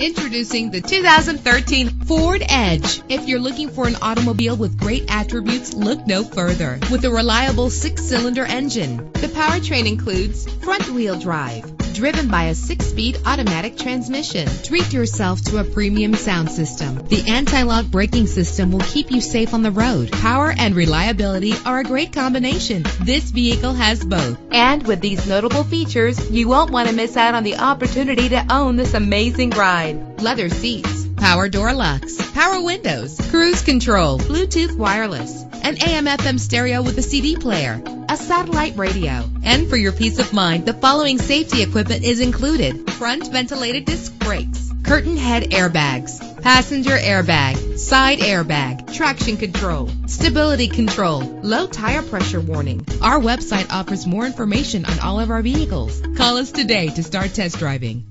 Introducing the 2013 Ford Edge. If you're looking for an automobile with great attributes, look no further. With a reliable six-cylinder engine, the powertrain includes front-wheel drive, driven by a six-speed automatic transmission. Treat yourself to a premium sound system. The anti-lock braking system will keep you safe on the road. Power and reliability are a great combination. This vehicle has both. And with these notable features, you won't want to miss out on the opportunity to own this amazing ride. Leather seats, power door locks, power windows, cruise control, Bluetooth wireless, an AM FM stereo with a CD player, a satellite radio. And for your peace of mind, the following safety equipment is included. Front ventilated disc brakes, curtain head airbags, passenger airbag, side airbag, traction control, stability control, low tire pressure warning. Our website offers more information on all of our vehicles. Call us today to start test driving.